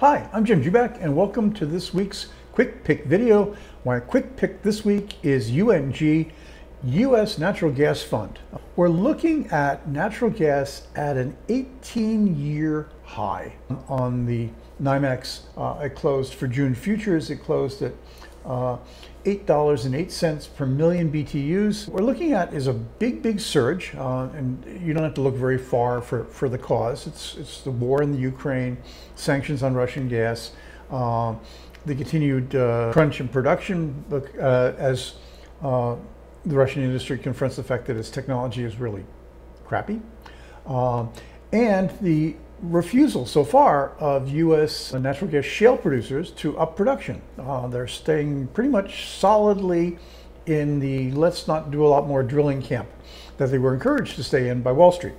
Hi, I'm Jim Jubak and welcome to this week's Quick Pick video. My quick pick this week is UNG, U.S. Natural Gas Fund. We're looking at natural gas at an 18-year high on the NYMEX. Uh, it closed for June futures, it closed at uh, $8.08 per million BTUs. What we're looking at is a big, big surge, uh, and you don't have to look very far for, for the cause. It's, it's the war in the Ukraine, sanctions on Russian gas, uh, the continued uh, crunch in production uh, as uh, the Russian industry confronts the fact that its technology is really crappy, and the refusal so far of U.S. natural gas shale producers to up production. Uh, they're staying pretty much solidly in the let's not do a lot more drilling camp that they were encouraged to stay in by Wall Street.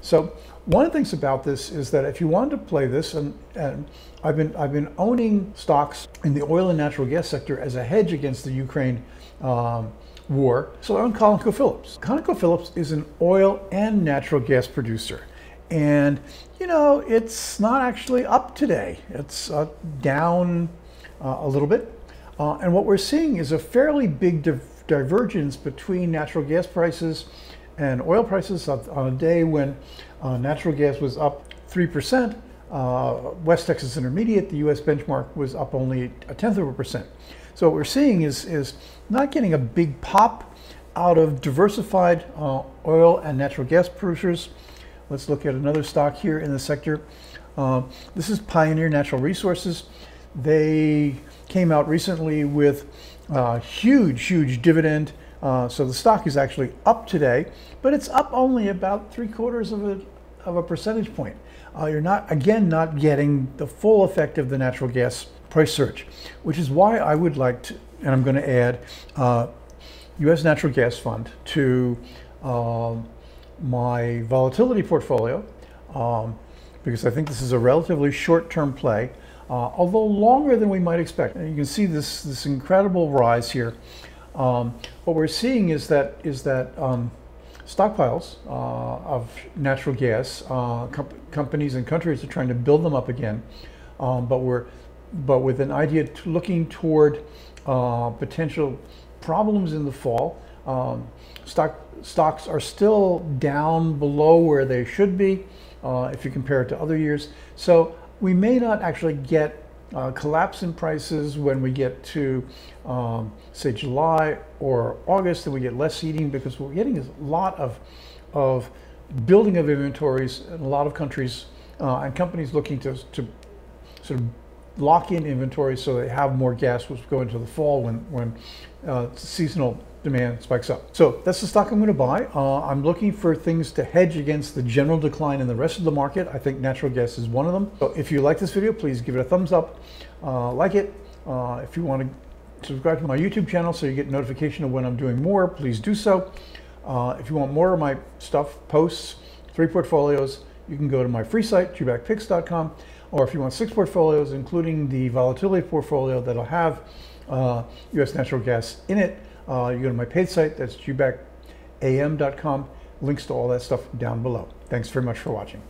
So one of the things about this is that if you wanted to play this, and, and I've been I've been owning stocks in the oil and natural gas sector as a hedge against the Ukraine um, war. So I own ConocoPhillips. ConocoPhillips is an oil and natural gas producer. And, you know, it's not actually up today. It's uh, down uh, a little bit. Uh, and what we're seeing is a fairly big div divergence between natural gas prices and oil prices on a day when uh, natural gas was up 3%. Uh, West Texas Intermediate, the US benchmark, was up only a tenth of a percent. So what we're seeing is, is not getting a big pop out of diversified uh, oil and natural gas producers Let's look at another stock here in the sector. Uh, this is Pioneer Natural Resources. They came out recently with a huge, huge dividend. Uh, so the stock is actually up today, but it's up only about three quarters of a, of a percentage point. Uh, you're not, again, not getting the full effect of the natural gas price surge, which is why I would like to, and I'm going to add U.S. Uh, Natural Gas Fund to um, my volatility portfolio um, because I think this is a relatively short-term play, uh, although longer than we might expect. And you can see this this incredible rise here. Um, what we're seeing is that is that um, stockpiles uh, of natural gas, uh, com companies and countries are trying to build them up again, um, but we're but with an idea looking toward uh, potential problems in the fall. Um, stock, stocks are still down below where they should be uh, if you compare it to other years. So we may not actually get uh, collapse in prices when we get to, um, say, July or August, and we get less seeding because what we're getting is a lot of, of building of inventories in a lot of countries uh, and companies looking to, to sort of lock in inventory so they have more gas which go into the fall when, when uh, seasonal demand spikes up. So that's the stock I'm going to buy. Uh, I'm looking for things to hedge against the general decline in the rest of the market. I think natural gas is one of them. So if you like this video, please give it a thumbs up, uh, like it. Uh, if you want to subscribe to my YouTube channel so you get notification of when I'm doing more, please do so. Uh, if you want more of my stuff, posts, three portfolios, you can go to my free site, jubakpicks.com, or if you want six portfolios, including the volatility portfolio that'll have uh, U.S. natural gas in it, uh, you go to my paid site, that's jubakam.com. Links to all that stuff down below. Thanks very much for watching.